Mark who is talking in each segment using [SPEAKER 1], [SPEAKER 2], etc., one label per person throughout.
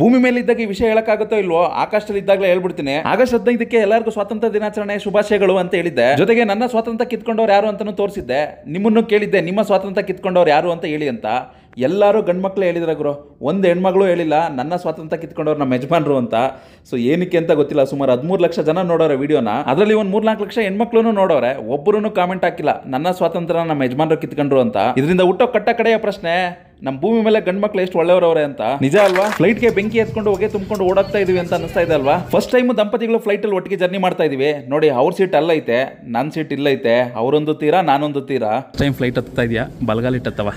[SPEAKER 1] ಭೂಮಿ ಮೇಲೆ ಇದ್ದಾಗ ಈ ವಿಷಯ ಹೇಳಕ್ಕಾಗುತ್ತೋ ಇಲ್ವೋ, ಆಕಾಶದಲ್ಲಿ ಇದ್ದಾಗಲೇ ಹೇಳ್ಬಿಡ್ತೀನಿ. ಆಗಸ್ಟ್ ಹದಿನೈದಕ್ಕೆ ಎಲ್ಲರಿಗೂ ಸ್ವಾತಂತ್ರ್ಯ ದಿನಾಚರಣೆ ಶುಭಾಶಯಗಳು ಅಂತ ಹೇಳಿದ್ದೆ. ಜೊತೆಗೆ ನನ್ನ ಸ್ವಾತಂತ್ರ್ಯ ಕಿತ್ಕೊಂಡವ್ರು ಯಾರು ಅಂತಾನು ತೋರಿಸಿದ್ದೆ. ನಿಮ್ಮನ್ನು ಕೇಳಿದ್ದೆ, ನಿಮ್ಮ ಸ್ವಾತಂತ್ರ್ಯ ಕಿತ್ಕೊಂಡವ್ರು ಯಾರು ಅಂತ ಹೇಳಿ ಅಂತ. ಎಲ್ಲರೂ ಗಂಡ್ಮಕ್ಳು ಹೇಳಿದ್ರೆ ಗುರು? ಒಂದು ಹೆಣ್ಮಗಳು ಹೇಳಿಲ್ಲ, ನನ್ನ ಸ್ವಾತಂತ್ರ್ಯ ಕಿತ್ಕೊಂಡವ್ರು ನಮ್ಮ ಯಜಮಾನ್ರು ಅಂತ. ಸೊ ಏನಕ್ಕೆ ಅಂತ ಗೊತ್ತಿಲ್ಲ, ಸುಮಾರು ಹದಿಮೂರು ಲಕ್ಷ ಜನ ನೋಡೋರೆ ವಿಡಿಯೋನ. ಅದರಲ್ಲಿ ಒಂದು ಮೂರ್ನಾಲ್ಕು ಲಕ್ಷ ಹೆಣ್ಮಕ್ಳು ನೋಡೋರೆ. ಒಬ್ಬರು ಕಾಮೆಂಟ್ ಹಾಕಿಲ್ಲ, ನನ್ನ ಸ್ವಾತಂತ್ರ್ಯ ನಮ್ಮ ಯಜಮಾನರು ಕಿತ್ಕೊಂಡ್ರು ಅಂತ. ಇದರಿಂದ ಹುಟ್ಟೋ ಕಟ್ಟ ಕಡೆಯ ಪ್ರಶ್ನೆ ನಮ್ಮ ಭೂಮಿ ಮೇಲೆ ಗಂಡು ಮಕ್ಳು ಎಷ್ಟು ಒಳ್ಳೆಯವರವ್ರೆ ಅಂತ. ನಿಜ ಅಲ್ವಾ? ಫ್ಲೈಟ್ಗೆ ಬೆಂಕಿ ಎತ್ಕೊಂಡು ಹೋಗಿ ತುಂಬಿಕೊಂಡು ಓಡಾಡ್ತಾ ಇದೀವಿ ಅಂತ ಅನಿಸ್ತಾ ಇದೆ ಅಲ್ವಾ? ಫಸ್ಟ್ ಟೈಮ್ ದಂಪತಿಗಳು ಫ್ಲೈಟ್ ಅಲ್ಲಿ ಒಟ್ಟಿಗೆ ಜರ್ನಿ ಮಾಡ್ತಾ ಇದೀವಿ. ನೋಡಿ ಅವ್ರ ಸೀಟ್ ಅಲ್ಲ ಐತೆ ನನ್ನ ಸೀಟ್ ಇಲ್ಲ ಐತೆ ಅವರೊಂದು ತೀರಾ ನಾನೊಂದು ತೀರಾ?
[SPEAKER 2] ಟೈಮ್ ಫ್ಲೈಟ್ ಹತ್ತಾ ಇದೆಯಾ? ಬಲಗಾಲಿಟ್ಟತ್ತವ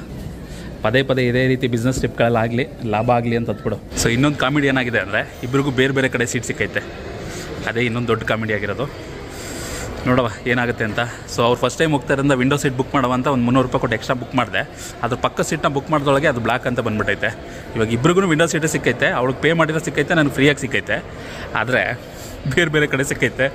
[SPEAKER 2] ಪದೇ ಪದೇ ಇದೇ ರೀತಿ ಬಿಸ್ನೆಸ್ ಟ್ರಿಪ್ಗಳಲ್ಲಾಗಲಿ ಲಾಭ ಆಗಲಿ ಅಂತ ಅಂದ್ಬಿಡು ಸೊ ಇನ್ನೊಂದು ಕಾಮಿಡಿ ಏನಾಗಿದೆ ಅಂದರೆ ಇಬ್ಬರಿಗೂ ಬೇರೆ ಬೇರೆ ಕಡೆ ಸೀಟ್ ಸಿಕ್ಕೈತೆ. ಅದೇ ಇನ್ನೊಂದು ದೊಡ್ಡ ಕಾಮಿಡಿ ಆಗಿರೋದು. ನೋಡವ ಏನಾಗುತ್ತೆ ಅಂತ. ಸೊ ಅವ್ರು ಫಸ್ಟ್ ಟೈಮ್ ಹೋಗ್ತಾರಿಂದ ವಿಂಡೋ ಸೀಟ್ ಬುಕ್ ಮಾಡುವ ಅಂತ ಒಂದು ಮುನ್ನೂರು ರೂಪಾಯಿ ಕೊಟ್ಟು ಎಕ್ಸ್ಟ್ರಾ ಬುಕ್ ಮಾಡಿದೆ. ಅದ್ರ ಪಕ್ಕ ಸೀಟ್ನ ಬುಕ್ ಮಾಡಿದೊಳಗೆ ಅದು ಬ್ಲಾಕ್ ಅಂತ ಬಂದ್ಬಿಟ್ಟೈತೆ ಇವಾಗ ಇಬ್ರಿಗೂ ವಿಂಡೋ ಸೀಟೇ ಸಿಕ್ಕೈತೆ, ಅವ್ಳಿಗೆ ಪೇ ಮಾಡಿರೋ ಸಿಕ್ಕೈತೆ, ನನಗೆ ಫ್ರೀಯಾಗಿ ಸಿಕ್ಕೈತೆ. ಆದರೆ ಬೇರೆ ಬೇರೆ ಕಡೆ ಸಿಕ್ಕೈತೆ.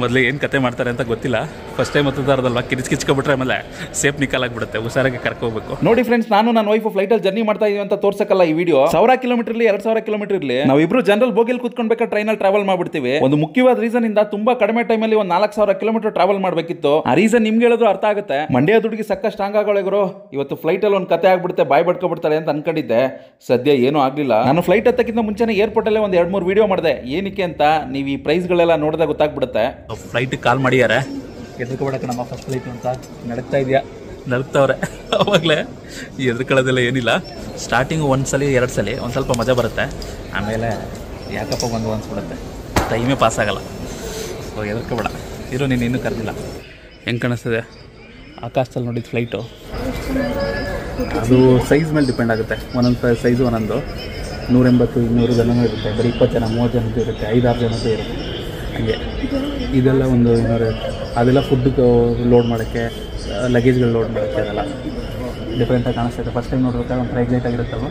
[SPEAKER 2] ಮೊದಲು ಏನು ಕತೆ ಮಾಡ್ತಾರೆ ಅಂತ ಗೊತ್ತಿಲ್ಲ. ಫಸ್ಟ್ ಟೈಮ್ ಹತ್ತದಾರದಲ್ವ ಕಿರಿಚ್ ಕಿಚ್ಕೊಬಿಟ್ರೆ ಆಮೇಲೆ ಸೇಫ್ ನಿಕಾಲಾಗ್ಬಿಡುತ್ತೆ ಹುಷಾರಾಗಿ ಕರ್ಕೋಬೇಕು.
[SPEAKER 1] ನೋಡಿ ಫ್ರೆಂಡ್ಸ್ ನಾನು ನನ್ನ ವೈಫ್ ಫ್ಲೈಟಲ್ಲಿ ಜರ್ನಿ ಮಾಡ್ತಾ ಇದೀವಿ ಅಂತ ತೋರ್ಸಕ್ಕಲ್ಲ ಈ ವಿಡಿಯೋ ಸಾವಿರ ಕಿಲೋಮೀಟರ್ ಇರಲಿ, ಎರಡು ಸಾವಿರ ಕಿಲೋಮೀಟರ್ ಇರಲಿ, ನಾವಿಬ್ರು ಜನರಲ್ ಬೋಗಿಲ್ ಕುತ್ಕೊಂಡ್ಬೇಕಾದ್ರೆ ಟ್ರೈನಲ್ಲಿ ಟ್ರಾವೆಲ್ ಮಾಡ್ಬಿಡ್ತೀವಿ. ಒಂದು ಮುಖ್ಯವಾದ ರೀಸನ್ ಇಂದ ತುಂಬಾ ಕಡಿಮೆ ಟೈಮಲ್ಲಿ ಒಂದು ನಾಲ್ಕು ಸಾವಿರ ಕಿಲೋಮೀಟರ್ ಟ್ರಾವೆಲ್ ಮಾಡಬೇಕಿತ್ತು. ಆ ರೀಸನ್ ನಿಮ್ಗೆ ಹೇಳಿದ್ರು ಅರ್ಥ ಆಗುತ್ತೆ. ಮಂಡ್ಯ ದುಡ್ಡಿಗೆ ಸಕ್ಕ ಸ್ಟ್ರಾಂಗ್ ಇವತ್ತು ಫ್ಲೈಟಲ್ಲಿ ಒಂದು ಕತೆ ಆಗ್ಬಿಡುತ್ತೆ, ಬಾಯ್ ಬಡ್ಕೊಬಿಡ್ತಾರೆ ಅಂತ ಅನ್ಕೊಂಡಿದ್ದೆ. ಸದ್ಯ ಏನೂ ಆಗಲಿಲ್ಲ. ನಾನು ಫ್ಲೈಟ್ ಹತ್ತಕ್ಕಿಂತ ಮುಂಚೆನೇ ಏರ್ಪೋರ್ಟಲ್ಲೇ ಒಂದು ಎರಡು ಮೂರು ವಿಡಿಯೋ ಮಾಡಿದೆ. ಏನಕ್ಕೆ ಅಂತ ನೀವು ಪ್ರೈಸ್ಗಳೆಲ್ಲ ನೋಡಿದಾಗ ಗೊತ್ತಾಗ್ಬಿಡುತ್ತೆ.
[SPEAKER 2] ಫ್ಲೈಟಿಗೆ ಕಾಲ್ ಮಾಡಿದ್ದಾರೆ. ಎದ್ರುಕೋಬೇಡಕ್ಕೆ ನಮ್ಮ ಫಸ್ಟ್ ಫ್ಲೈಟ್ ಅಂತ ನಡಕ್ತಾ ಇದೆಯಾ? ನಡಕ್ತವ್ರೆ ಅವಾಗಲೇ ಎದ್ಕೊಳ್ಳೋದೆಲ್ಲ ಏನಿಲ್ಲ. ಸ್ಟಾರ್ಟಿಂಗ್ ಒಂದು ಸಲ ಎರಡು ಸಲ ಒಂದು ಸ್ವಲ್ಪ ಮಜಾ ಬರುತ್ತೆ. ಆಮೇಲೆ ಯಾಕಪ್ಪ ಬಂದು ಅನ್ಸ್ಬಿಡುತ್ತೆ ಟೈಮೇ ಪಾಸ್ ಆಗಲ್ಲ. ಸೊ ಎದ್ರುಕೋಬೇಡ. ಇರು ನೀನು ಇನ್ನೂ ಕರೆದಿಲ್ಲ. ಹೆಂಗೆ ಕಾಣಿಸ್ತದೆ? ಆಕಾಶದಲ್ಲಿ ನೋಡಿದ ಫ್ಲೈಟು ಅದು ಸೈಜ್ ಮೇಲೆ ಡಿಪೆಂಡ್ ಆಗುತ್ತೆ. ಒಂದೊಂದು ಸೈಜು ಒಂದೊಂದು. ನೂರೆಂಬತ್ತು ಇನ್ನೂರು ಜನನೂ ಇರುತ್ತೆ. ಬರೀ ಇಪ್ಪತ್ತು ಜನ ಮೂವತ್ತು ಜನದ್ದು ಇರುತ್ತೆ ಐದಾರು ಜನದ್ದು ಇರುತ್ತೆ ಹಾಗೆ. ಇದೆಲ್ಲ ಒಂದು ಇನ್ನೂರು ಅದೆಲ್ಲ ಫುಡ್ ಲೋಡ್ ಮಾಡೋಕ್ಕೆ ಲಗೇಜ್ಗಳು ಲೋಡ್ ಮಾಡೋಕ್ಕೆ ಅದೆಲ್ಲ ಡಿಫ್ರೆಂಟಾಗಿ ಕಾಣಿಸ್ತೈತೆ ಫಸ್ಟ್ ಟೈಮ್ ನೋಡ್ಬೇಕಾದ್ರೆ ಒಂಥರ ಎಕ್ಸೈಟ್ ಆಗಿರುತ್ತಲ್ವ?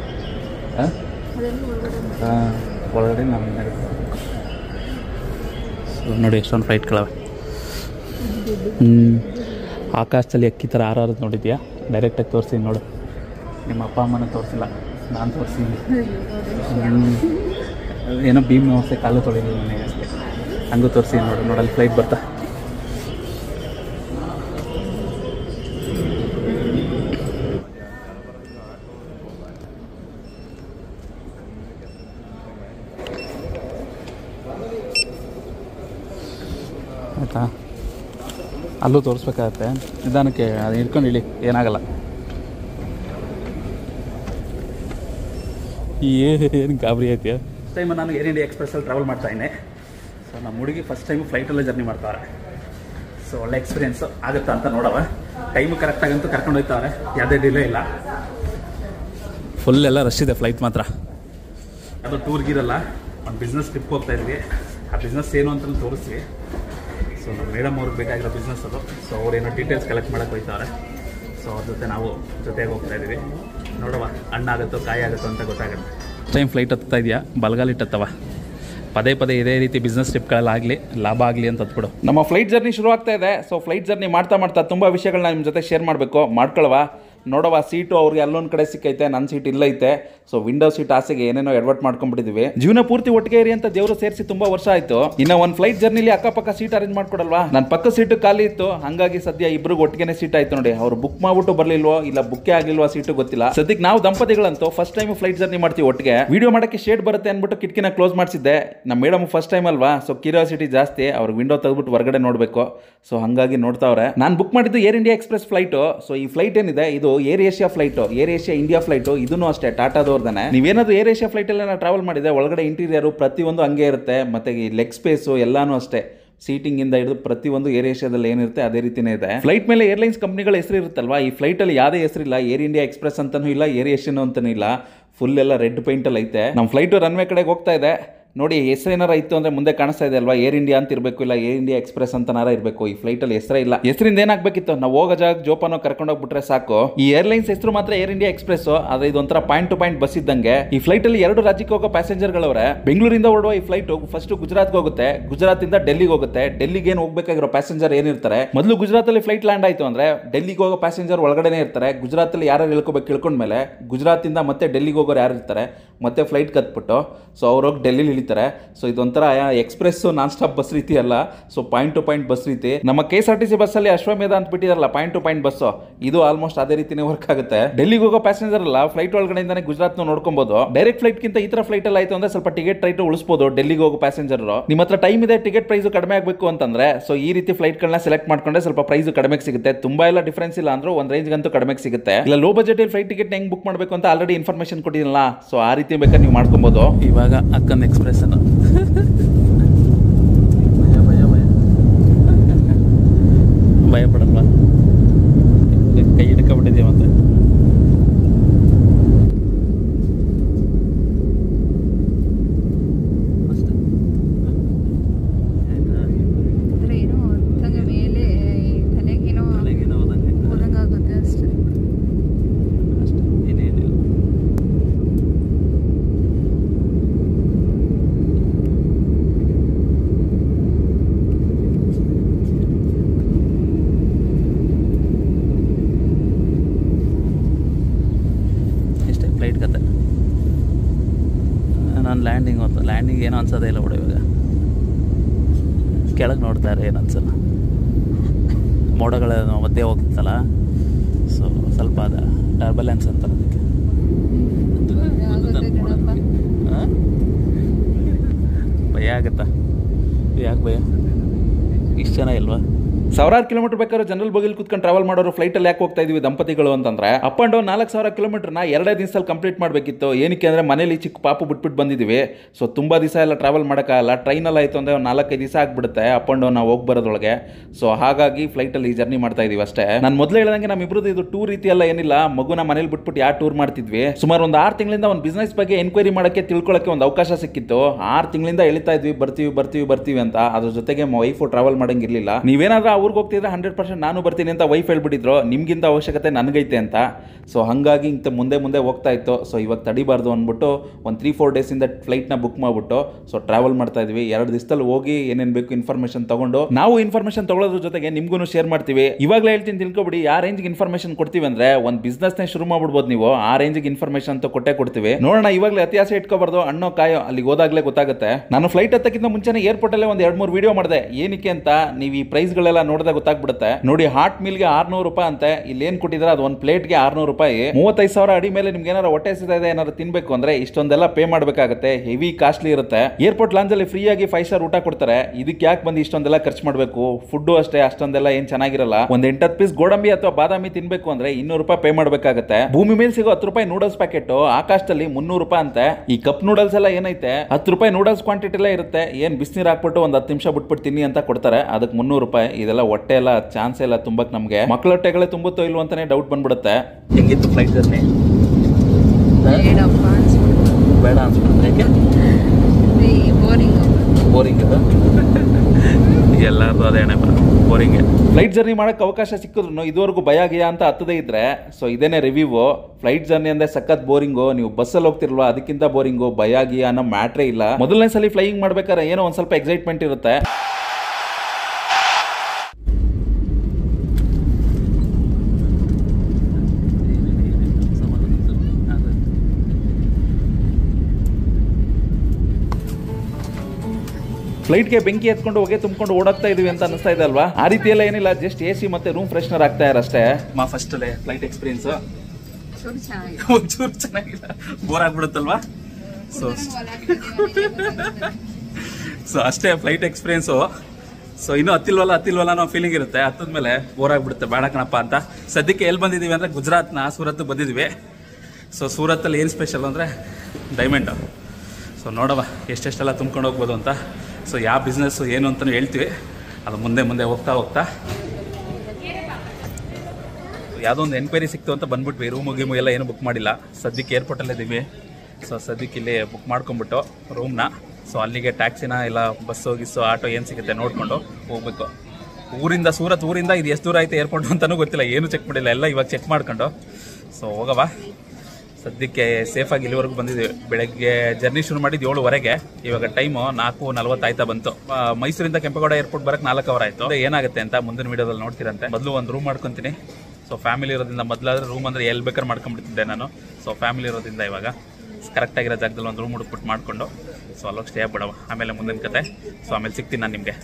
[SPEAKER 2] ಹಾಂ ಒಳಗಡೆ ನಮ್ಮ ಸೊ ನೋಡಿ ಎಷ್ಟೊಂದು ಫ್ಲೈಟ್ಗಳವೆ ಹ್ಞೂ ಆಕಾಶದಲ್ಲಿ ಅಕ್ಕಿ ಥರ ಹಾರೋದು ನೋಡಿದ್ಯಾ? ಡೈರೆಕ್ಟಾಗಿ ತೋರಿಸಿ ನೋಡು. ನಿಮ್ಮ ಅಪ್ಪ ಅಮ್ಮನ ತೋರಿಸಿಲ್ಲ. ನಾನು ತೋರಿಸಿ ಏನೋ ಭೀಮ್ ವ್ಯವಸ್ಥೆ ಕಾಲು ತೊಳಿಲಿಲ್ಲ ನನಗೆ ಅಷ್ಟೇ. ಹಂಗೂ ತೋರಿಸಿ ನೋಡು ನೋಡಲ್ಲಿ ಫ್ಲೈಟ್ ಬರ್ತಾ. ಆಯಿತಾ? ಅಲ್ಲೂ ತೋರಿಸ್ಬೇಕಾಗತ್ತೆ. ನಿಧಾನಕ್ಕೆ ಅದು ಹಿಡ್ಕೊಂಡು ಇಳಿ ಏನಾಗಲ್ಲ. ಏನು ಗಾಬರಿ ಫಸ್ಟ್ ಟೈಮ್ ನಾನು ಏರ್ ಇಂಡಿಯಾ ಎಕ್ಸ್ಪ್ರೆಸ್ಸಲ್ಲಿ ಟ್ರಾವೆಲ್ ಮಾಡ್ತಾ ಇದ್ದೆ. ಸೊ ನಮ್ಮ ಹುಡುಗಿ ಫಸ್ಟ್ ಟೈಮ್ ಫ್ಲೈಟಲ್ಲೇ ಜರ್ನಿ ಮಾಡ್ತಾವ್ರೆ ಸೊ ಒಳ್ಳೆ ಎಕ್ಸ್ಪೀರಿಯನ್ಸ್ ಆಗುತ್ತಾ ಅಂತ ನೋಡವ. ಟೈಮು ಕರೆಕ್ಟಾಗಂತೂ ಕರ್ಕೊಂಡು ಹೋಗ್ತಾವ್ರೆ ಯಾವುದೇ ಡಿಲೇ ಇಲ್ಲ. ಫುಲ್ ಎಲ್ಲ ರಶ್ ಇದೆ ಫ್ಲೈಟ್ ಮಾತ್ರ. ಅದು ಟೂರ್ಗಿರಲ್ಲ ಒಂದು ಬಿಸ್ನೆಸ್ ಟ್ರಿಪ್ ಹೋಗ್ತಾ ಇದ್ವಿ. ಆ ಬಿಸ್ನೆಸ್ ಏನು ಅಂತ ತೋರಿಸ್ತೀವಿ ಸೊ ನಮ್ಮ ಮೇಡಮ್ ಅವ್ರಿಗೆ ಬೇಕಾಗಿರೋ ಬಿಸ್ನೆಸ್ ಅದು. ಸೊ ಅವ್ರೇನೋ ಡೀಟೇಲ್ಸ್ ಕಲೆಕ್ಟ್ ಮಾಡೋಕ್ಕೆ ಹೋಗ್ತಾವ್ರೆ ಸೊ ಅವ್ರ ಜೊತೆ ನಾವು ಜೊತೆಗೆ ಹೋಗ್ತಾ ಇದ್ದೀವಿ ನೋಡುವ ಹಣ್ಣಾಗುತ್ತೋ ಕಾಯಿ ಆಗುತ್ತೋ ಅಂತ ಗೊತ್ತಾಗುತ್ತೆ ಟೈಮ್ ಫ್ಲೈಟ್ ಹತ್ತಾ ಇದೆಯಾ? ಬಲಗಾಲಿಟ್ಟತ್ತವ ಪದೇ ಪದೇ ಇದೇ ರೀತಿ ಬಿಸ್ನೆಸ್ ಆಗಲಿ ಲಾಭ ಆಗಲಿ ಅಂತ ಹತ್ಬಿಡು.
[SPEAKER 1] ನಮ್ಮ ಫ್ಲೈಟ್ ಜರ್ನಿ ಶುರು ಆಗ್ತಾ ಇದೆ. ಸೊ ಫ್ಲೈಟ್ ಜರ್ನಿ ಮಾಡ್ತಾ ಮಾಡ್ತಾ ತುಂಬ ವಿಷಯಗಳನ್ನ ನಿಮ್ಮ ಜೊತೆ ಶೇರ್ ಮಾಡಬೇಕು. ಮಾಡ್ಕೊಳ್ವಾ ನೋಡವ ಸೀಟು ಅವ್ರಿಗೆ ಅಲ್ಲೊಂದು ಕಡೆ ಸಿಕ್ಕೈತೆ ನನ್ನ ಸೀಟ್ ಇಲ್ಲೈತೆ. ಸೊ ವಿಂಡೋ ಸೀಟ್ ಆಸೆಗೆ ಏನೇನೋ ಎಡ್ವರ್ಟ್ ಮಾಡ್ಕೊಂಡ್ಬಿಟ್ಟಿದ್ವಿ. ಜೀವನ ಪೂರ್ತಿ ಒಟ್ಟಿಗೆ ಇರಿ ಅಂತ ದೇವರು ಸೇರಿಸಿ ತುಂಬಾ ವರ್ಷ ಆಯ್ತು. ಇನ್ನ ಒಂದು ಫ್ಲೈಟ್ ಜರ್ನಿಲಿ ಅಕ್ಕಪಕ್ಕ ಸೀಟ್ ಅರೇಂಜ್ ಮಾಡ್ಕೊಡಲ್ವಾ? ನನ್ನ ಪಕ್ಕ ಸೀಟು ಖಾಲಿ ಇತ್ತು. ಹಂಗಾಗಿ ಸದ್ಯ ಇಬ್ರಿಗೆ ಒಟ್ಟಿಗೆನೆ ಸೀಟ್ ಆಯ್ತು ನೋಡಿ. ಅವ್ರು ಬುಕ್ ಮಾಡ್ಬಿಟ್ಟು ಬರ್ಲಿಲ್ವೋ, ಇಲ್ಲ ಬುಕ್ಕೇ ಆಗಿಲ್ವಾ ಸೀಟು ಗೊತ್ತಿಲ್ಲ. ಸದ್ಯಕ್ಕೆ ನಾವು ದಂಪತಿಗಳಂತೂ ಫಸ್ಟ್ ಟೈಮ್ ಫ್ಲೈಟ್ ಜರ್ನಿ ಮಾಡ್ತೀವಿ ಒಟ್ಟಿಗೆ. ವಿಡಿಯೋ ಮಾಡಕ್ಕೆ ಶೇಡ್ ಬರುತ್ತೆ ಅಂದ್ಬಿಟ್ಟು ಕಿಟಕಿನ ಕ್ಲೋಸ್ ಮಾಡಿಸಿದ್ದೆ. ನಮ್ಮ ಮೇಡಮ್ ಫಸ್ಟ್ ಟೈಮ್ ಅಲ್ವಾ? ಸೊ ಕ್ಯೂರಿಯಾಸಿಟಿ ಜಾಸ್ತಿ. ಅವ್ರ ವಿಂಡೋ ತೆಗೆದ್ಬಿಟ್ಟು ಹೊರಗಡೆ ನೋಡಬೇಕು. ಸೊ ಹಂಗಾಗಿ ನೋಡ್ತಾವ್ರೆ. ನಾನು ಬುಕ್ ಮಾಡಿದ್ದು air India express flight so ಈ ಫ್ಲೈಟ್ ಏನಿದೆ? ಇದು air Asia flight, air Asia India flight ಇದನ್ನು ಅಷ್ಟೇ ಟಾಟಾದವ್ರದೇ ನೀವೇನಾದ್ರು ಏರ್ ಏಷ್ಯಾ ಫ್ಲೈಟಲ್ಲಿ ನಾನು ಟ್ರಾವೆಲ್ ಮಾಡಿದೆ ಒಳಗಡೆ ಇಂಟೀರಿಯರು ಪ್ರತಿಯೊಂದು ಹಂಗೆ ಇರುತ್ತೆ, ಮತ್ತೆ ಈ ಲೆಗ್ ಸ್ಪೇಸು ಎಲ್ಲಾನು ಅಷ್ಟೇ. ಸೀಟಿಂಗ್ ಇಂದ ಹಿಡಿದು ಪ್ರತಿಯೊಂದು ಏರ್ ಏಷ್ಯಾದಲ್ಲಿ ಏನಿರುತ್ತೆ ಅದೇ ರೀತಿನೇ ಇದೆ. ಫ್ಲೈಟ್ ಮೇಲೆ ಏರ್ಲೈನ್ಸ್ ಕಂಪ್ನಿಗಳ ಹೆಸರು ಇರುತ್ತಲ್ವಾ? ಈ ಫ್ಲೈಟ್ ಅಲ್ಲಿ ಯಾವುದೇ ಹೆಸರಿಲ್ಲ ಏರ್ ಇಂಡಿಯಾ ಎಕ್ಸ್ಪ್ರೆಸ್ ಅಂತಾನೂ ಇಲ್ಲ ಏರ್ ಏಷ್ಯಾನು ಅಂತಾನೂ ಇಲ್ಲ. ಫುಲ್ ಎಲ್ಲ ರೆಡ್ ಪೇಂಟ್ ಅಲ್ಲಿ ಐತೆ ನಮ್ಮ ಫ್ಲೈಟ್ ರನ್ವೇ ಕಡೆಗೆ ಹೋಗ್ತಾ ಇದೆ. ನೋಡಿ ಹೆಸರೇನಾರ ಇತ್ತು ಅಂದ್ರೆ ಮುಂದೆ ಕಾಣಿಸ್ತಾ ಇದೆ ಅಲ್ವಾ? ಏರ್ ಇಂಡಿಯಾ ಅಂತ ಇರಬೇಕು ಇಲ್ಲ, ಏರ್ ಇಂಡಿಯಾ ಎಕ್ಸ್ಪ್ರೆಸ್ ಅಂತನಾರ ಇರಬೇಕು. ಈ ಫ್ಲೈಟ್ ಅಲ್ಲಿ ಹೆಸರೇ ಇಲ್ಲ. ಹೆಸರಿಂದ ಏನಾಗಬೇಕಿತ್ತು? ನಾವು ಹೋಗೋ ಜಾಗ ಜೋಪಾನೋ ಕರ್ಕೊಂಡು ಹೋಗ್ಬಿಟ್ರೆ ಸಾಕು. ಈ ಏರ್ಲೈನ್ಸ್ ಹೆಸರು ಮಾತ್ರ ಏರ್ ಇಂಡಿಯಾ ಎಕ್ಸ್ಪ್ರೆಸ್. ಆದರೆ ಇದೊಂಥರ ಪಾಯಿಂಟ್ ಟು ಪಾಯಿಂಟ್ ಬಸ್ ಇದ್ದಂಗೆ. ಈ ಫ್ಲೈಟ್ ಅಲ್ಲಿ ಎರಡು ರಾಜ್ಯಕ್ಕೆ ಹೋಗೋ ಪ್ಯಾಸೆಂಜರ್ಗಳವ್ರೆ ಬೆಂಗಳೂರಿಂದ ಹೊರಡುವ ಈ ಫ್ಲೈಟ್ ಫಸ್ಟ್ ಗುಜರಾತ್ಗೆ ಹೋಗುತ್ತೆ. ಗುಜರಾತ್ ಇಂದ ಡೆಲ್ಲಿಗೆ ಹೋಗುತ್ತೆ. ಡೆಲ್ಲಿಗೆ ಏನು ಹೋಗಬೇಕಾಗಿರೋ ಪ್ಯಾಸೆಂಜರ್ ಏನಿರ್ತಾರೆ ಮೊದಲು ಗುಜರಾತ್ ಅಲ್ಲಿ ಫ್ಲೈಟ್ ಲ್ಯಾಂಡ್ ಆಯ್ತು ಅಂದ್ರೆ ಡೆಲ್ಲಿಗೆ ಹೋಗೋ ಪ್ಯಾಸೆಂಜರ್ ಒಳಗಡೆ ಇರ್ತಾರೆ. ಗುಜರಾತ್ ಅಲ್ಲಿ ಯಾರು ಇಳ್ಕೋಬೇಕು ಇಳ್ಕೊಂಡ್ಮೇಲೆ ಗುಜರಾತ್ ಇಂದ ಮತ್ತೆ ಡೆಲ್ಲಿಗೆ ಹೋಗೋರು ಯಾರು ಇರ್ತಾರೆ? ಮತ್ತೆ ಫ್ಲೈಟ್ ಕತ್ಬಿಟ್ಟು ಸೊ ಅವ್ರೋಗಿ ಡೆಲ್ಲಿಲಿ ಇಳಿತಾರೆ. ಸೊ ಇದೊಂಥರ ಎಕ್ಸ್ಪ್ರೆಸ್ ನಾನ್ ಸ್ಟಾಪ್ ಬಸ್ ರೀತಿ ಅಲ್ಲ. So point to point bus ರೀತಿ. ನಮ್ಮ K S R T C ಬಸ್ಸಲ್ಲಿ ಅಶ್ವಮೇಧ ಅಂತ ಬಿಟ್ಟಿದಾರಲ್ಲ ಪಾಯಿಂಟ್ ಟು ಪಾಯಿಂಟ್ ಬಸ್ಸು ಇದು ಆಲ್ಮೋಸ್ಟ್ ಅದೇ ರೀತಿನೇ ವರ್ಕ್ ಆಗುತ್ತೆ. ಡೆಲ್ಲಿಗೆ ಹೋಗೋ ಪ್ಯಾಸೆಂಜರ್ ಅಲ್ಲ ಫ್ಲೈಟ್ ಒಳಗಡೆಯಿಂದಾನೆ ಗುಜರಾತ್ ನೋಡ್ಕೊಬೋದು. ಡೈರೆಕ್ಟ್ ಫ್ಲೈಟ್ ಗಿಂತ ಈ ತರ ಫ್ಲೈಟ್ ಅಲ್ಲಿ ಆಯ್ತು ಅಂದ್ರೆ ಸ್ವಲ್ಪ ಟಿಕೆಟ್ ರೈಟ್ ಉಳಿಸಬಹುದು ಡೆಲ್ಲಿಗೆ ಹೋಗೋ ಪ್ಯಾಸೆಂಜರ್ ನಿಮ್ಮ ಹತ್ರ ಟೈಮ್ ಇದೆ ಟಿಕೆಟ್ ಪ್ರೈಸ್ ಕಡಿಮೆ ಆಗಬೇಕು ಅಂತಂದ್ರೆ ಸೊ ಈ ರೀತಿ ಫ್ಲೈಟ್ ಗಳನ್ನ ಸೆಲೆಕ್ಟ್ ಮಾಡ್ಕೊಂಡ್ರೆ ಸ್ವಲ್ಪ ಪ್ರೈಸ್ ಕಡಿಮೆ ಸಿಗುತ್ತೆ. ತುಂಬಾ ಎಲ್ಲ ಡಿಫರೆನ್ಸ್ ಇಲ್ಲ ಅಂದ್ರೆ ಒಂದು ರೇಂಜ್ ಅಂತೂ ಕಡಿಮೆ ಸಿಗುತ್ತೆ. ಇಲ್ಲ ಲೋ ಬಜೆಟ್ ಫ್ಲೈಟ್ ಟಿಕೆಟ್ ಹೆಂಗ್ ಬುಕ್ ಮಾಡಬೇಕು ಅಂತ ಆಲ್ರೆಡಿ ಇನ್ಫಾರ್ಮೇಶನ್ ಕೊಟ್ಟಿದ್ನಲ್ಲ ಸೊ ಆ ರೀತಿ ಬೇಕಾದ್ರೆ ನೀವು ಮಾಡ್ಕೊಬೋದು.
[SPEAKER 2] ಇವಾಗ ಅಕ್ಕನ ಎಕ್ಸ್ಪ್ರೆಸ್ ಅನ್ನು ಭಯ ಭಯ ಭಯ ಭಯ ಪಡಲ್ವಾ ಕೈ ಹಿಡ್ಕೊಬಿಟ್ಟಿದ್ಯಾ ಮತ್ತೆ ಅಷ್ಟೇ ಆಯ್ತಾ?
[SPEAKER 3] ಅಂದ್ರೆ ಏನೋ ಅಂತಂಗ ಮೇಲೆ ಈ ತಲೆಗೇನೋ
[SPEAKER 2] ತಲೆಗೇನೋ ಹೋದಂಗೆ ಆಯ್ತಾ?
[SPEAKER 3] ಹೋದಂಗಾಗುತ್ತೆ ಅಷ್ಟೇ
[SPEAKER 2] ಅಷ್ಟೇ ಇನ್ನೇನಿಲ್ಲ ಇಷ್ಟೇ ಫ್ಲೈಟ್ ಕತೆ ನಾನು ಲ್ಯಾಂಡಿಂಗ್ ಹೊತ್ತು ಲ್ಯಾಂಡಿಂಗ್ ಏನೂ ಅನ್ಸೋದೇ ಇಲ್ಲ ಬಿಡು ಇವಾಗ ಕೆಳಗೆ ನೋಡ್ತಾರೆ ಏನು ಅನ್ಸಲ್ಲ. ಮೋಡಗಳ ಮಧ್ಯೆ ಹೋಗ್ತಲ್ಲ ಸೊ ಸ್ವಲ್ಪ ಅದ ಟರ್ಬಲೆನ್ಸ್ ಅಂತಾರೆ ಅದಕ್ಕೆ? ಭಯ ಆಗತ್ತಾ? ಯಾಕೆ ಭಯ? ಇಷ್ಟು ಜನ ಇಲ್ವಾ?
[SPEAKER 1] ಸಾವಿರಾರು ಕಿಲೋಮೀಟರ್ ಬೇಕಾದ್ರೆ ಜನರಲ್ ಬಗ್ಗೆ ಕುತ್ಕೊಂಡು ಟ್ರಾವೆಲ್ ಮಾಡೋರು ಫ್ಲೈಟ್ ಅಲ್ಲಿ ಯಾಕೆ ಹೋಗ್ತಾ ಇದೀವಿ ದಂಪತಿಗಳು ಅಂತಂದ್ರೆ ಅಪ್ ಅಂಡ್ ಡೌನ್ ನಾಲ್ಕು ಸಾವಿರ ಕಿಲೋಮೀಟರ್ನ ಎರಡೇ ದಿವಸದಲ್ಲಿ ಕಂಪ್ಲೀಟ್ ಮಾಡಬೇಕಿತ್ತು. ಏನಕ್ಕೆ ಅಂದ್ರೆ ಮನೇಲಿ ಚಿಕ್ಕ ಪಾಪು ಬಿಟ್ಬಿಟ್ಟು ಬಂದಿದ್ದೀವಿ ಸೊ ತುಂಬಾ ದಿವಸ ಎಲ್ಲ ಟ್ರಾವೆಲ್ ಮಾಡೋಕ್ಕಾಗಲ್ಲ. ಟ್ರೈನಲ್ಲಿ ಆಯಿತು ಅಂದರೆ ಒಂದು ನಾಲ್ಕೈದು ದಿವಸ ಆಗ್ಬಿಡುತ್ತೆ ಅಪ್ ಅಂಡ್ ಡೌನ್ ನಾವು ಹೋಗಿ ಬರೋದ್ರೊಳಗೆ. ಸೊ ಹಾಗಾಗಿ ಫ್ಲೈಟಲ್ಲಿ ಜರ್ನಿ ಮಾಡ್ತಾ ಇದೀವಿ ಅಷ್ಟೇ. ನಾನು ಮೊದಲು ಹೇಳಿದಂಗೆ ನಮ್ಮ ಇಬ್ಬರದ್ದು ಇದು ಟೂರ್ ರೀತಿ ಎಲ್ಲ ಏನಿಲ್ಲ. ಮಗುನ ಮನೇಲಿ ಬಿಟ್ಬಿಟ್ಟು ಯಾವ ಟೂರ್ ಮಾಡ್ತಿದ್ವಿ. ಸುಮಾರು ಒಂದು ಆರು ತಿಂಗಳಿಂದ ಒಂದು ಬಿಸ್ನೆಸ್ ಬಗ್ಗೆ ಎನ್ಕ್ವೈರಿ ಮಾಡೋಕ್ಕೆ ತಿಳ್ಕೊಳ್ಳೋಕ್ಕೆ ಒಂದು ಅವಕಾಶ ಸಿಕ್ಕಿತ್ತು. ಆರು ತಿಂಗಳಿಂದ ಹೇಳ್ತಾ ಇದ್ವಿ. ಬರ್ತೀವಿ ಬರ್ತೀವಿ ಬರ್ತೀವಿ ಅಂತ. ಅದ್ರ ಜೊತೆಗೆ ವೈಫು ಟ್ರಾವೆಲ್ ಮಾಡಂಗಿರ್ಲಿಲ್ಲ ನೀವೇನಾದ್ರೂ ಊರಿಗೆ ಹೋಗ್ತಿದ್ರೆ ಹಂಡ್ರೆಡ್ ಪರ್ಸೆಂಟ್ ನಾನು ಬರ್ತೀನಿ ಅಂತ ವೈಫ್ ಹೇಳ್ಬಿಟ್ಟಿದ್ರು. ನಿಮ್ಗಿಂತ ಅವಶ್ಯಕತೆ ನನಗೈತೆ ಅಂತ. ಸೊ ಹಾಗಾಗಿ ಇಂತ ಮುಂದೆ ಮುಂದೆ ಹೋಗ್ತಾ ಇತ್ತು. ಸೊ ಇವಾಗ ತಡಿಬಾರ್ದು ಅಂದ್ಬಿಟ್ಟು ಒಂದು ತ್ರೀ ಫೋರ್ ಡೇಸಿಂದ ಫ್ಲೈಟ್ನ ಬುಕ್ ಮಾಡ್ಬಿಟ್ಟು ಸೊ ಟ್ರಾವೆಲ್ ಮಾಡ್ತಾ ಇದ್ವಿ. ಎರಡು ದಿವಸದಲ್ಲಿ ಹೋಗಿ ಏನೇನು ಬೇಕು ಇನ್ಫಾರ್ಮೇಷನ್ ತೊಗೊಂಡು, ನಾವು ಇನ್ಫಾರ್ಮೇಷನ್ ತಗೊಳ್ಳೋದ್ರ ಜೊತೆಗೆ ನಿಮ್ಗೂ ಶೇರ್ ಮಾಡ್ತೀವಿ. ಇವಾಗಲೇ ಹೇಳ್ತೀನಿ ತಿಳ್ಕೊಬಿಡಿ ಯಾವ ರೇಂಜ್ಗೆ ಇನ್ಫಾರ್ಮೇಷನ್ ಕೊಡ್ತೀವಿ ಅಂದ್ರೆ ಒಂದು ಬಿಸ್ನೆಸ್ನೇ ಶುರು ಮಾಡ್ಬಿಡ್ಬೋದು ನೀವು. ಆ ರೇಂಜ್ಗೆ ಇನ್ಫಾರ್ಮೇಷನ್ ಅಂತ ಕೊಟ್ಟೆ ಕೊಡ್ತೀವಿ. ನೋಡೋಣ, ಇವಾಗಲೇ ಅತಿಹಾಸ ಇಟ್ಕೋಬಾರ್ದು ಅಣ್ಣೋ ಕಾಯೋ ಅಲ್ಲಿಗೆ ಹೋದಾಗಲೇ ಗೊತ್ತಾಗುತ್ತೆ. ನಾನು ಫ್ಲೈಟ್ ಹತ್ತಕ್ಕಿಂತ ಮುಂಚೆನೇ ಏರ್ಪೋರ್ಟಲ್ಲೇ ಒಂದು ಎರಡು, ಮೂರು ವೀಡಿಯೋ ಮಾಡಿದೆ. ಏನಕ್ಕೆ ಅಂತ, ನೀವು ಈ ಪ್ರೈಸ್ಗಳೆಲ್ಲ ನೋಡಿದಾಗ ಗೊತ್ತಾಗ್ಬಿಡುತ್ತೆ. ನೋಡಿ ಹಾಟ್ ಮೀಲ್ಗೆ ಆರ್ನೂರು ರೂಪಾಯಿ ಅಂತೆ. ಇಲ್ಲಿ ಏನ್ ಕೊಟ್ಟಿದ್ರೆ ಅದು ಒಂದು ಪ್ಲೇಟ್ಗೆ ಆರ್ನೂರು ರೂಪಾಯಿ. ಮೂವತ್ತೈದು ಸಾವಿರ ಅಡಿ ಮೇಲೆ ನಿಮ್ಗೆ ಏನಾರು ಹೊಟ್ಟೆ ಇದೆ ಏನಾರು ತಿನ್ಬೇಕು ಅಂದ್ರೆ ಇಷ್ಟೊಂದೆಲ್ಲ ಪೇ ಮಾಡಬೇಕಾಗುತ್ತೆ. ಹೆವಿ ಕಾಸ್ಟ್ಲಿ ಇರುತ್ತೆ. ಏರ್ಪೋರ್ಟ್ ಲಾಂಜಲ್ಲಿ ಫ್ರೀ ಆಗಿ ಫೈವ್ ಸ್ಟಾರ್ ಊಟ ಕೊಡ್ತಾರೆ. ಇದಕ್ಕೆ ಯಾಕೆ ಬಂದು ಇಷ್ಟೊಂದೆಲ್ಲ ಖರ್ಚು ಮಾಡಬೇಕು? ಫುಡ್ ಅಷ್ಟೇ, ಅಷ್ಟೊಂದೆಲ್ಲ ಏನ್ ಚೆನ್ನಾಗಿರಲ್ಲ. ಒಂದ್ ಎಂಟತ್ ಪೀಸ್ ಗೋಡಂಬಿ ಅಥವಾ ಬಾದಾಮಿ ತಿನ್ಬೇಕು ಅಂದ್ರೆ ಇನ್ನೂರು ರೂಪಾಯಿ ಪೇ ಮಾಡಬೇಕಾಗುತ್ತೆ. ಭೂಮಿ ಮೇಲೆ ಸಿಗೋ ಹತ್ತು ರೂಪಾಯಿ ನೂಡಲ್ಸ್ ಪ್ಯಾಕೆಟ್ ಆಕಾಶದಲ್ಲಿ ಮುನ್ನೂರು ರೂಪಾಯಿ ಅಂತೆ. ಈ ಕಪ್ ನೂಡಲ್ಸ್ ಎಲ್ಲ ಏನೈತೆ? ಹತ್ತು ರೂಪಾಯಿ ನೂಡಲ್ಸ್ ಕ್ವಾಂಟಿಟಿ ಎಲ್ಲ ಇರುತ್ತೆ. ಏನ್ ಬಿಸಿನೀರ್ ಹಾಕ್ಬಿಟ್ಟು ಒಂದ್ ಹತ್ತು ನಿಮಿಷ ಬಿಟ್ಬಿಟ್ಟು ತಿನ್ನಿ ಅಂತ ಕೊಡ್ತಾರೆ. ಅದಕ್ಕೆ ಮುನ್ನೂರು ರೂಪಾಯಿ. ಇದೆಲ್ಲ ಹೊಟ್ಟೆ ಎಲ್ಲ ಚಾನ್ಸ್ ಎಲ್ಲ ತುಂಬಕ್ ನಮಗೆ. ಮಕ್ಳ ಹೊಟ್ಟೆಗಳೇ ತುಂಬುತ್ತೋ ಇಲ್ವೋ ಅಂತಾನೆ ಡೌಟ್ ಬಂದ್ಬಿಡುತ್ತೆ.
[SPEAKER 2] ಹೆಂಗಿತ್ತು ಫ್ಲೈಟ್ ಜರ್ನಿ ಬೇಡ ಅನ್ಸ್ಬಿಡುತ್ತೆ
[SPEAKER 3] ಬೋರಿಂಗ್
[SPEAKER 2] ಬೋರಿಂಗ್ ಎಲ್ಲರದು ಅದೇ ಹಣೆ ಬರ
[SPEAKER 1] ಫ್ಲೈಟ್ ಜರ್ನಿ ಮಾಡಕ್ಕೆ ಅವಕಾಶ ಸಿಕ್ಕಿದ್ರು ಇದುವರೆಗೂ ಭಯ ಗಿಯ ಅಂತ ಹತ್ತದೇ ಇದ್ರೆ ಸೊ ಇದೇನೆ ರಿವ್ಯೂ ಫ್ಲೈಟ್ ಜರ್ನಿ ಅಂದ್ರೆ ಸಖತ್ ಬೋರಿಂಗು ನೀವು ಬಸ್ಸಲ್ಲಿ ಹೋಗ್ತಿರಲ್ವಾ ಅದಕ್ಕಿಂತ ಬೋರಿಂಗು ಭಯ ಗಿಯ ಅನ್ನೋ ಮ್ಯಾಟ್ರೇ ಇಲ್ಲ. ಮೊದಲನೇ ಸಲ ಫ್ಲೈಯಿಂಗ್ ಮಾಡ್ಬೇಕಾದ್ರೆ ಏನೋ ಒಂದ್ ಸ್ವಲ್ಪ ಎಕ್ಸೈಟ್ಮೆಂಟ್ ಇರುತ್ತೆ. ಫ್ಲೈಟ್ಗೆ ಬೆಂಕಿ ಎತ್ಕೊಂಡು ಹೋಗಿ ತುಂಬಿಕೊಂಡು ಓಡಾಡ್ತಾ ಇದೀವಿ ಅಂತ ಅನಿಸ್ತಾ ಇದೆ ಅಲ್ವಾ? ಆ ರೀತಿ ಎಲ್ಲ ಏನಿಲ್ಲ ಜಸ್ಟ್ ಎ ಸಿ ಮತ್ತೆ ರೂಮ್ ಫ್ರೆಶ್ನರ್ ಆಗ್ತಾ ಇರಷ್ಟೇ
[SPEAKER 2] ಮಾ ಫಸ್ಟ್ ಅಲ್ಲೇ ಫ್ಲೈಟ್ ಎಕ್ಸ್ಪೀರಿಯನ್ಸ್ ಒಂಚೂರು ಚೆನ್ನಾಗಿಲ್ಲ. ಬೋರ್ ಆಗ್ಬಿಡುತ್ತಲ್ವಾ? ಸೊ ಸೊ ಅಷ್ಟೇ ಫ್ಲೈಟ್ ಎಕ್ಸ್ಪೀರಿಯನ್ಸು ಸೊ ಇನ್ನೂ ಹತ್ತಿಲ್ವಲ್ಲ ಹತ್ತಿಲ್ವಲ್ಲ ಅನ್ನೋ ಫೀಲಿಂಗ್ ಇರುತ್ತೆ. ಹತ್ತದ್ಮೇಲೆ ಬೋರ್ ಆಗ್ಬಿಡುತ್ತೆ. ಬೇಡ ಕಣಪ್ಪ ಅಂತ. ಸದ್ಯಕ್ಕೆ ಎಲ್ಲಿ ಬಂದಿದ್ದೀವಿ ಅಂದರೆ ಗುಜರಾತ್ನ ಸೂರತ್ ಬಂದಿದ್ವಿ ಸೊ ಸೂರತ್ತಲ್ಲಿ ಏನು ಸ್ಪೆಷಲ್ ಅಂದರೆ ಡೈಮಂಡು ಸೊ ನೋಡವ ಎಷ್ಟೆಷ್ಟೆಲ್ಲ ತುಂಬ್ಕೊಂಡು ಹೋಗ್ಬೋದು ಅಂತ. ಸೊ ಯಾವ ಬಿಸ್ನೆಸ್ಸು ಏನು ಅಂತಲೂ ಹೇಳ್ತೀವಿ. ಅದು ಮುಂದೆ ಮುಂದೆ ಹೋಗ್ತಾ ಹೋಗ್ತಾ. ಯಾವುದೋ ಒಂದು ಎನ್ಕ್ವೈರಿ ಸಿಕ್ತು ಅಂತ ಬಂದ್ಬಿಟ್ವಿ. ರೂಮು ಗೀಮು ಎಲ್ಲ ಏನು ಬುಕ್ ಮಾಡಿಲ್ಲ. ಸದ್ಯಕ್ಕೆ ಏರ್ಪೋರ್ಟಲ್ಲೇ ಇದ್ದೀವಿ ಸೊ ಸದ್ಯಕ್ಕೆ ಇಲ್ಲಿ ಬುಕ್ ಮಾಡ್ಕೊಂಬಿಟ್ಟು ರೂಮ್ನ ಸೊ ಅಲ್ಲಿಗೆ ಟ್ಯಾಕ್ಸಿನ ಇಲ್ಲ ಬಸ್ಸು ಗಿಸ್ಸು ಆಟೋ ಏನು ಸಿಗುತ್ತೆ ನೋಡಿಕೊಂಡು ಹೋಗ್ಬೇಕು. ಊರಿಂದ ಸೂರತ್ ಊರಿಂದ ಇದು ಎಷ್ಟು ದೂರ ಐತೆ ಏರ್ಪೋರ್ಟ್ ಅಂತಲೂ ಗೊತ್ತಿಲ್ಲ. ಏನು ಚೆಕ್ ಮಾಡಿಲ್ಲ. ಎಲ್ಲ ಇವಾಗ ಚೆಕ್ ಮಾಡ್ಕೊಂಡು. ಸೊ ಹೋಗವ. ಸದ್ಯಕ್ಕೆ ಸೇಫಾಗಿ ಇಲ್ಲಿವರೆಗೂ ಬಂದಿದ್ದೀವಿ ಬೆಳಗ್ಗೆ ಜರ್ನಿ ಶುರು ಮಾಡಿದ್ದು ಏಳುವರೆಗೆ. ಇವಾಗ ಟೈಮು ನಾಲ್ಕು ನಲವತ್ತಾಯ್ತಾ ಬಂತು. ಮೈಸೂರಿಂದ ಕೆಂಪೇಗೌಡ ಏರ್ಪೋರ್ಟ್ ಬರಕ್ಕೆ ನಾಲ್ಕು ಅವರ್ ಆಯ್ತು. ಏನಾಗುತ್ತೆ ಅಂತ ಮುಂದಿನ ವಿಡಿಯೋದಲ್ಲಿ ನೋಡ್ತೀರಂತೆ. ಮೊದಲು ಒಂದು ರೂಮ್ ಮಾಡ್ಕೊಂತೀನಿ. ಸೊ ಫ್ಯಾಮಿಲಿ ಇರೋದ್ರಿಂದ ಮೊದಲಾದ್ರೆ ರೂಮ್ ಅಂದ್ರೆ ಎಲ್ಲಿ ಬೇಕಾದ್ರೆ ಮಾಡ್ಕೊಂಡ್ಬಿಡ್ತಿದ್ದೆ ನಾನು. ಸೊ ಫ್ಯಾಮಿಲಿ ಇರೋದ್ರಿಂದ ಇವಾಗ
[SPEAKER 1] ಕರೆಕ್ಟಾಗಿರೋ ಜಾಗದಲ್ಲಿ ಒಂದು ರೂಮ್ ಹುಡುಕ್ಬಿಟ್ಟು ಮಾಡಿಕೊಂಡು. ಸೊ ಅಲ್ಲೋಗಿ ಸ್ಟೇ ಆಗ್ಬಿಡವ. ಆಮೇಲೆ ಮುಂದಿನ ಕತೆ. ಸೊ ಆಮೇಲೆ ಸಿಗ್ತೀನಿ ನಾನು ನಿಮಗೆ.